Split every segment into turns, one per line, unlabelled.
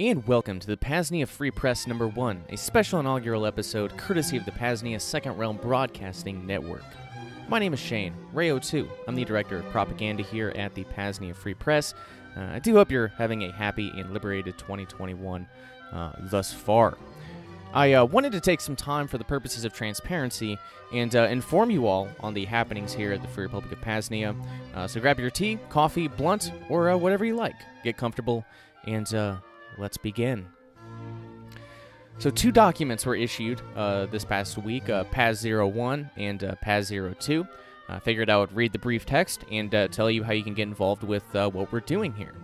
And welcome to the Paznia Free Press number one, a special inaugural episode courtesy of the Paznia Second Realm Broadcasting Network. My name is Shane, Ray02. I'm the director of propaganda here at the Paznia Free Press. Uh, I do hope you're having a happy and liberated 2021 uh, thus far. I uh, wanted to take some time for the purposes of transparency and uh, inform you all on the happenings here at the Free Republic of Paznia. Uh, so grab your tea, coffee, blunt, or uh, whatever you like. Get comfortable, and uh, let's begin. So, two documents were issued uh, this past week uh, PAS 01 and uh, PAS 02. I figured I would read the brief text and uh, tell you how you can get involved with uh, what we're doing here.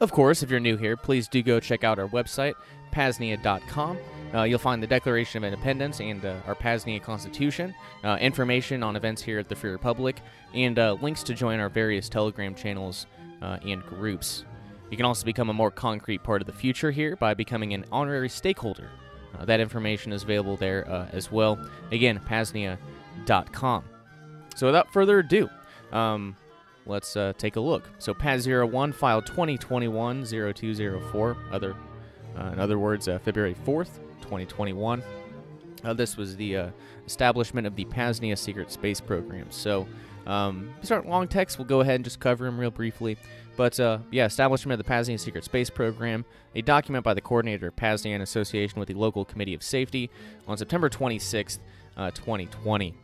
Of course, if you're new here, please do go check out our website, paznia.com. Uh, you'll find the Declaration of Independence and uh, our Paznia Constitution, information on events here at the Free Republic, and links to join our various Telegram channels uh, and groups. You can also become a more concrete part of the future here by becoming an honorary stakeholder. Uh, that information is available there uh, as well. Again, paznia.com. So without further ado, um, let's uh, take a look. So PAS 01 file 2021 0204, other, uh, in other words, uh, February 4th, 2021. Uh, this was the uh, establishment of the Paznia Secret Space Program. So, um, these aren't long texts. We'll go ahead and just cover them real briefly. But uh, yeah, establishment of the Paznia Secret Space Program, a document by the coordinator of Paznia in association with the local Committee of Safety on September 26th, uh, 2020.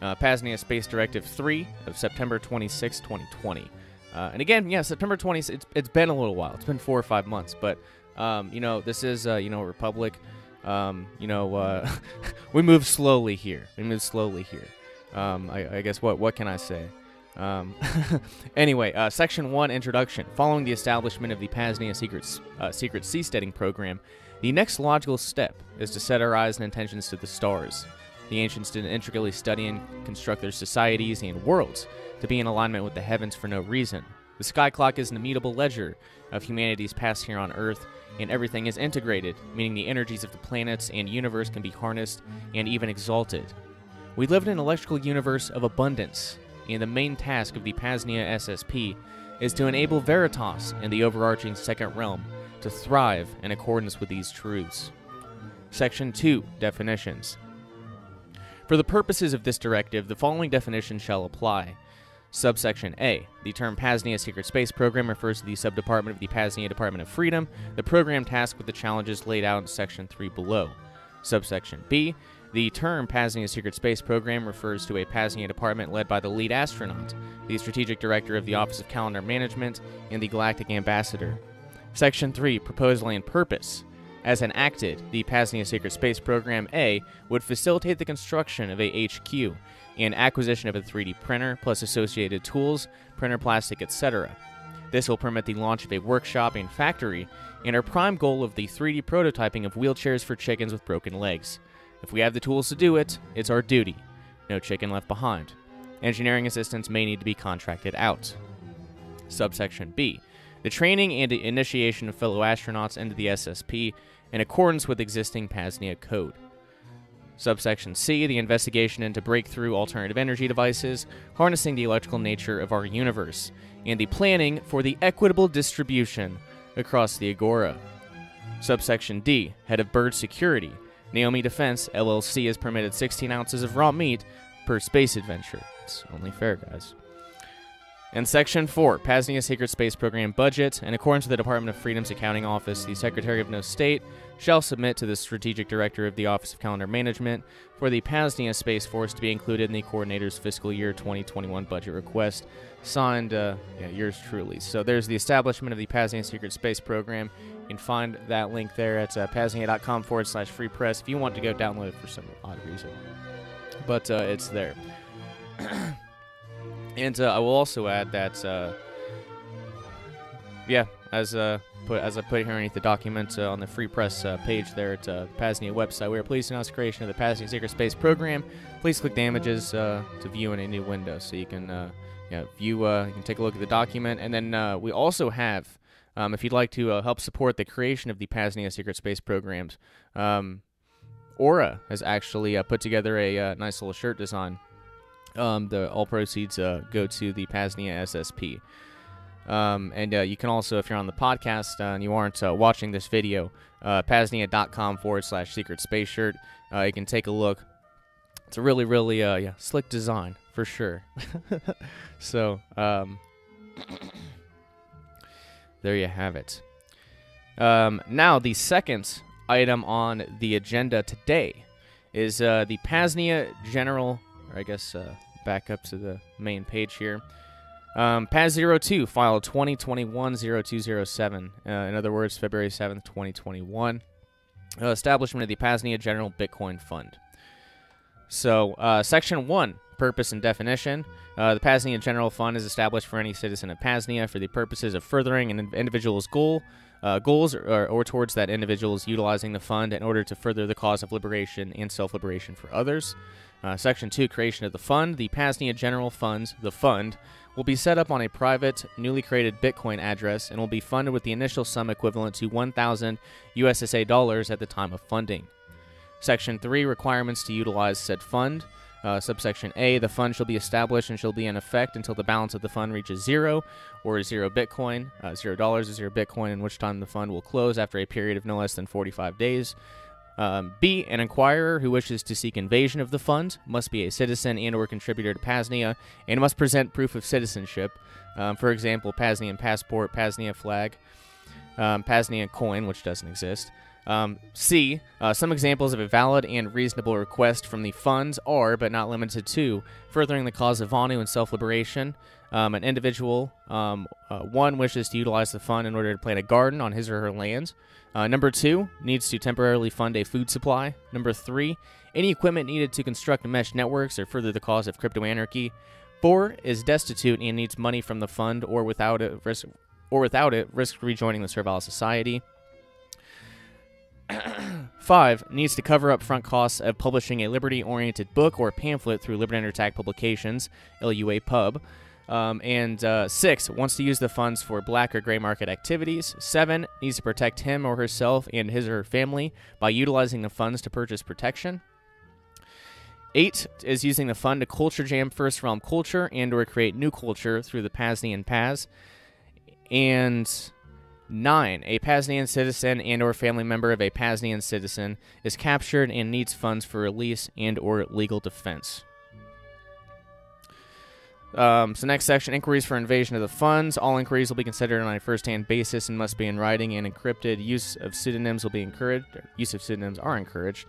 Uh, Paznia Space Directive 3 of September 26, 2020. Uh, and again, yeah, September 20th, it's, it's been a little while. It's been four or five months. But, um, you know, this is, uh, you know, a republic. Um, you know, uh, we move slowly here. We move slowly here. Um, I, I guess what what can I say? Um, anyway, uh, Section 1 Introduction. Following the establishment of the Paznia Secret, uh, Secret Seasteading Program, the next logical step is to set our eyes and intentions to the stars. The ancients didn't intricately study and construct their societies and worlds to be in alignment with the heavens for no reason. The sky clock is an immutable ledger of humanity's past here on Earth, and everything is integrated, meaning the energies of the planets and universe can be harnessed and even exalted. We live in an electrical universe of abundance, and the main task of the Paznia SSP is to enable Veritas and the overarching Second Realm to thrive in accordance with these truths. Section 2 Definitions For the purposes of this directive, the following definitions shall apply. Subsection A. The term Paznia Secret Space Program refers to the subdepartment of the Paznia Department of Freedom, the program tasked with the challenges laid out in Section 3 below. Subsection B. The term Paznia Secret Space Program refers to a Paznia department led by the lead astronaut, the strategic director of the Office of Calendar Management, and the Galactic Ambassador. Section 3 Proposal and Purpose. As enacted, the Paznia Secret Space Program A would facilitate the construction of a HQ and acquisition of a 3D printer plus associated tools, printer plastic, etc. This will permit the launch of a workshop and factory and our prime goal of the 3D prototyping of wheelchairs for chickens with broken legs. If we have the tools to do it, it's our duty. No chicken left behind. Engineering assistance may need to be contracted out. Subsection B. The training and initiation of fellow astronauts into the SSP in accordance with existing PAZNIA code. Subsection C. The investigation into breakthrough alternative energy devices, harnessing the electrical nature of our universe, and the planning for the equitable distribution across the Agora. Subsection D. Head of Bird Security. Naomi Defense, LLC, has permitted 16 ounces of raw meat per space adventure. It's only fair, guys. And Section 4, Paznia Secret Space Program budget. In accordance with the Department of Freedom's Accounting Office, the Secretary of No State shall submit to the Strategic Director of the Office of Calendar Management for the Paznia Space Force to be included in the Coordinator's fiscal year 2021 budget request. Signed, uh, yeah, yours truly. So there's the establishment of the Paznia Secret Space Program. You can find that link there at uh, paznia.com forward slash free press if you want to go download it for some odd reason. But uh, it's there. And uh, I will also add that, uh, yeah, as uh, put as I put here underneath the document uh, on the Free Press uh, page there at uh, Paznia website, we are pleased to announce the creation of the Paznia Secret Space Program. Please click the images to view in a new window, so you can view, you can take a look at the document, and then we also have, um, if you'd like to help support the creation of the Paznia Secret Space Programs, um, Aura has actually put together a nice little shirt design um, the all proceeds uh, go to the Paznia SSP. Um, and uh, you can also, if you're on the podcast uh, and you aren't uh, watching this video, uh, Paznia.com forward slash secret space shirt. Uh, you can take a look. It's a really, really uh, yeah, slick design for sure. so, um, there you have it. Um, now, the second item on the agenda today is uh, the Paznia General, or I guess uh, back up to the main page here. Um, Paz 02 file 2021-0207. Uh, in other words, February 7th, 2021. Uh, establishment of the Paznia General Bitcoin Fund. So, uh, Section 1, Purpose and Definition. Uh, the Paznia General Fund is established for any citizen of Paznia for the purposes of furthering an individual's goal, uh, goals or, or towards that individual's utilizing the fund in order to further the cause of liberation and self-liberation for others. Uh, Section 2, Creation of the Fund. The Paznia General Funds, the fund, will be set up on a private, newly created Bitcoin address and will be funded with the initial sum equivalent to 1,000 USSA dollars at the time of funding. Section 3 Requirements to utilize said fund. Uh, subsection A The fund shall be established and shall be in effect until the balance of the fund reaches zero or zero Bitcoin, uh, zero dollars or zero Bitcoin, in which time the fund will close after a period of no less than 45 days. Um, B. An inquirer who wishes to seek invasion of the fund must be a citizen and/or contributor to Paznia and must present proof of citizenship. Um, for example, Paznian passport, Paznia flag, um, Paznia coin, which doesn't exist. Um, C. Uh, some examples of a valid and reasonable request from the funds are, but not limited to, furthering the cause of Vonu and self-liberation. Um, an individual, um, uh, one, wishes to utilize the fund in order to plant a garden on his or her land. Uh, number two, needs to temporarily fund a food supply. Number three, any equipment needed to construct mesh networks or further the cause of crypto anarchy. Four, is destitute and needs money from the fund or without it, risk, or without it, risks rejoining the servile society. Five, needs to cover up front costs of publishing a liberty oriented book or pamphlet through Liberty Under Attack Publications, LUA Pub. Um, and uh, six, wants to use the funds for black or gray market activities. Seven, needs to protect him or herself and his or her family by utilizing the funds to purchase protection. Eight is using the fund to culture jam First Realm culture and or create new culture through the Paznian Paz. And nine, a Paznian citizen and or family member of a Paznian citizen is captured and needs funds for release and or legal defense. Um, so next section, inquiries for invasion of the funds. All inquiries will be considered on a first-hand basis and must be in writing and encrypted. Use of pseudonyms will be encouraged. Use of pseudonyms are encouraged.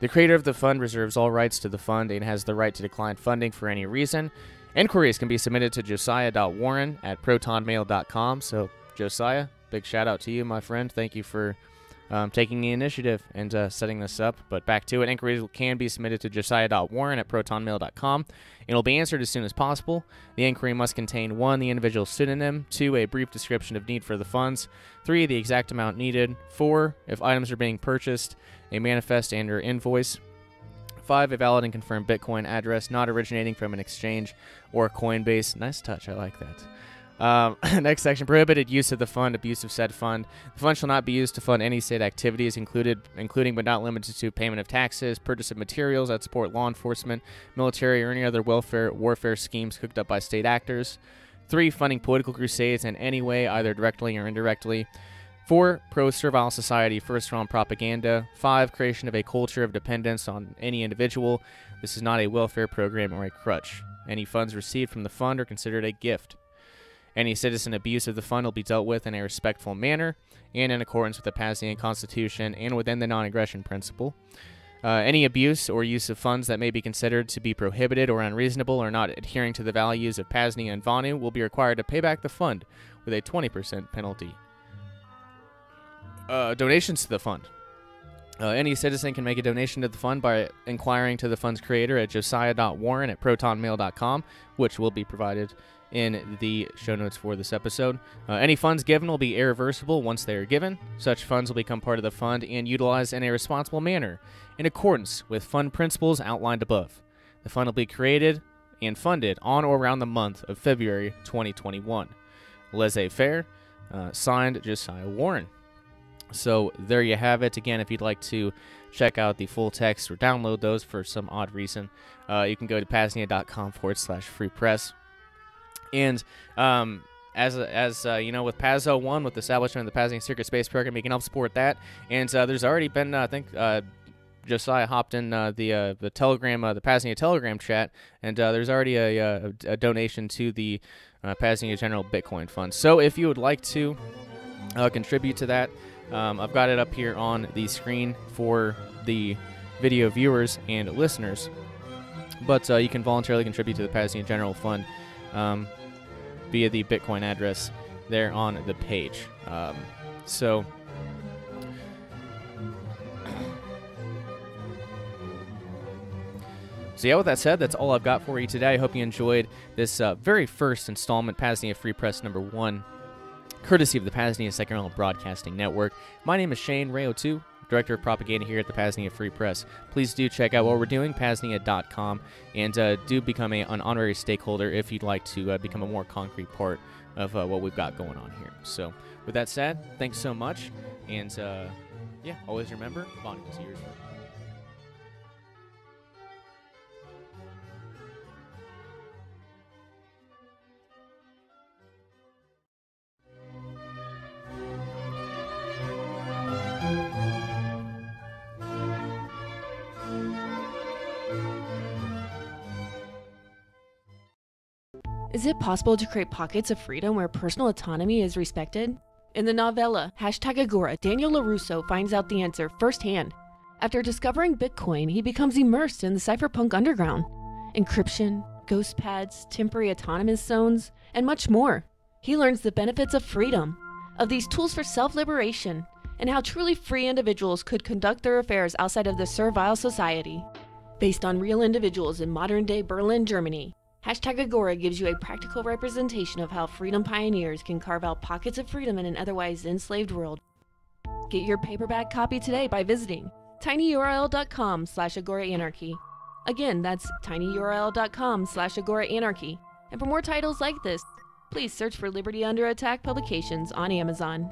The creator of the fund reserves all rights to the fund and has the right to decline funding for any reason. Inquiries can be submitted to josiah.warren at protonmail.com. So, Josiah, big shout out to you, my friend. Thank you for um, taking the initiative and uh, setting this up. But back to it, inquiries can be submitted to josiah.warren at protonmail.com. It'll be answered as soon as possible. The inquiry must contain one, the individual pseudonym, two, a brief description of need for the funds, three, the exact amount needed, four, if items are being purchased, a manifest and or invoice. Five, a valid and confirmed Bitcoin address not originating from an exchange or Coinbase. Nice touch, I like that. Um, next section, prohibited use of the fund, abuse of said fund. The fund shall not be used to fund any state activities, included, including but not limited to payment of taxes, purchase of materials that support law enforcement, military, or any other welfare warfare schemes cooked up by state actors. Three, funding political crusades in any way, either directly or indirectly. Four, pro-servile society first realm propaganda. Five, creation of a culture of dependence on any individual. This is not a welfare program or a crutch. Any funds received from the fund are considered a gift. Any citizen abuse of the fund will be dealt with in a respectful manner and in accordance with the Paznian Constitution and within the non aggression principle. Uh, any abuse or use of funds that may be considered to be prohibited or unreasonable or not adhering to the values of Paznia and Vonu will be required to pay back the fund with a 20% penalty. Uh, donations to the fund. Uh, any citizen can make a donation to the fund by inquiring to the fund's creator at josiah.warren at protonmail.com, which will be provided in the show notes for this episode. Uh, any funds given will be irreversible once they are given. Such funds will become part of the fund and utilized in a responsible manner in accordance with fund principles outlined above. The fund will be created and funded on or around the month of February 2021. Laissez faire, uh, signed Josiah Warren. So there you have it. Again, if you'd like to check out the full text or download those for some odd reason, uh, you can go to paznia.com forward slash free press. And um, as as uh, you know, with PASO one, with the establishment of the Paznia Secret Space Program, you can help support that. And uh, there's already been, uh, I think, uh, Josiah hopped in uh, the uh, the Telegram, uh, the Paznia Telegram chat, and uh, there's already a, a, a donation to the uh, Paznia General Bitcoin Fund. So if you would like to contribute to that, um, I've got it up here on the screen for the video viewers and listeners. But you can voluntarily contribute to the passing Paznia General Fund um, via the Bitcoin address there on the page. Um, so. So yeah, with that said, that's all I've got for you today. I hope you enjoyed this uh, very first installment, Paznia Free Press number one, courtesy of the Paznia Sacramento Broadcasting Network. My name is Shane Rayo 2, Director of Propaganda here at the Paznia Free Press. Please do check out what we're doing, paznia.com, and uh, do become a, an honorary stakeholder if you'd like to uh, become a more concrete part of uh, what we've got going on here. So, with that said, thanks so much, and uh, yeah, always remember, bonding is yours.
Is it possible to create pockets of freedom where personal autonomy is respected? In the novella, hashtag Agora, Daniel LaRusso finds out the answer firsthand. After discovering Bitcoin, he becomes immersed in the cypherpunk underground. Encryption, ghost pads, temporary autonomous zones, and much more. He learns the benefits of freedom, of these tools for self liberation, and how truly free individuals could conduct their affairs outside of the servile society. Based on real individuals in modern day Berlin, Germany, Hashtag Agora gives you a practical representation of how freedom pioneers can carve out pockets of freedom in an otherwise enslaved world. Get your paperback copy today by visiting tinyurl.com slash agoraanarchy. Again, that's tinyurl.com slash agoraanarchy. And for more titles like this, please search for Liberty Under Attack publications on Amazon.